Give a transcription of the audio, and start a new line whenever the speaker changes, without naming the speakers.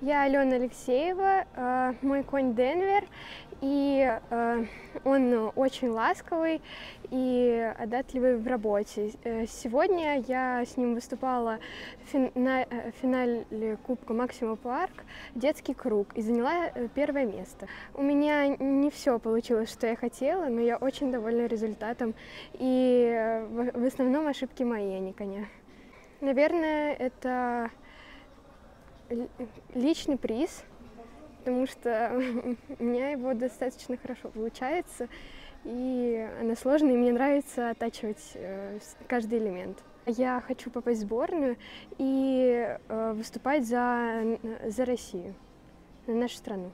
Я Алена Алексеева, э, мой конь Денвер, и э, он очень ласковый и отдатливый в работе. Э, сегодня я с ним выступала на финале Кубка Максима Парк «Детский круг» и заняла первое место. У меня не все получилось, что я хотела, но я очень довольна результатом, и в основном ошибки мои, а не коня. Наверное, это личный приз, потому что у меня его достаточно хорошо получается, и она сложная, и мне нравится оттачивать э, каждый элемент. Я хочу попасть в сборную и э, выступать за, за Россию, за нашу страну.